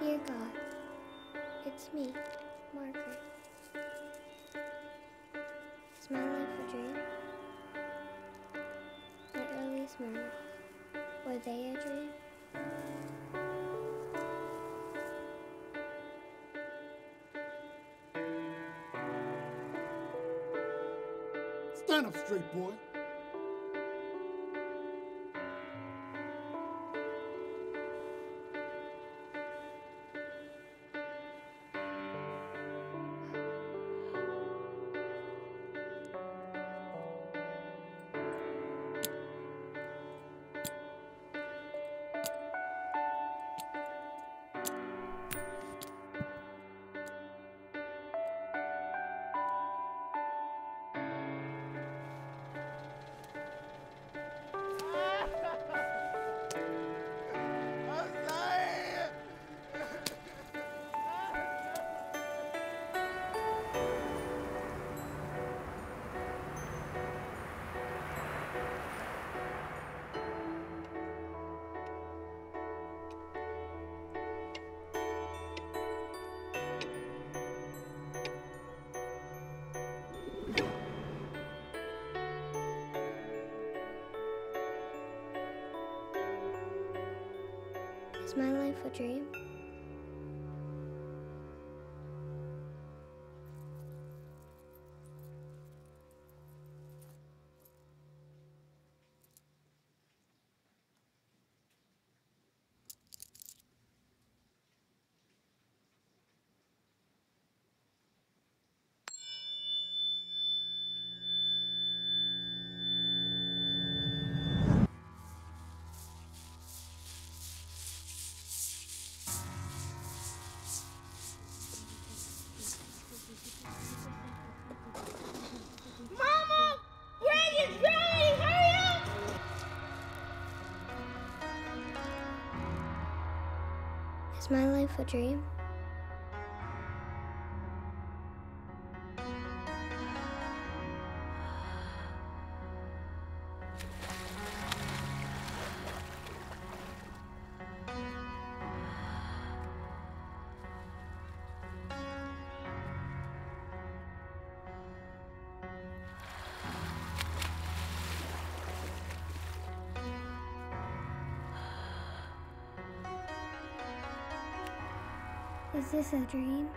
Dear God, it's me, Margaret. Is my life a dream? My earliest memories, were they a dream? Stand up straight, boy. Is my life a dream? Is my life a dream? Is this a dream?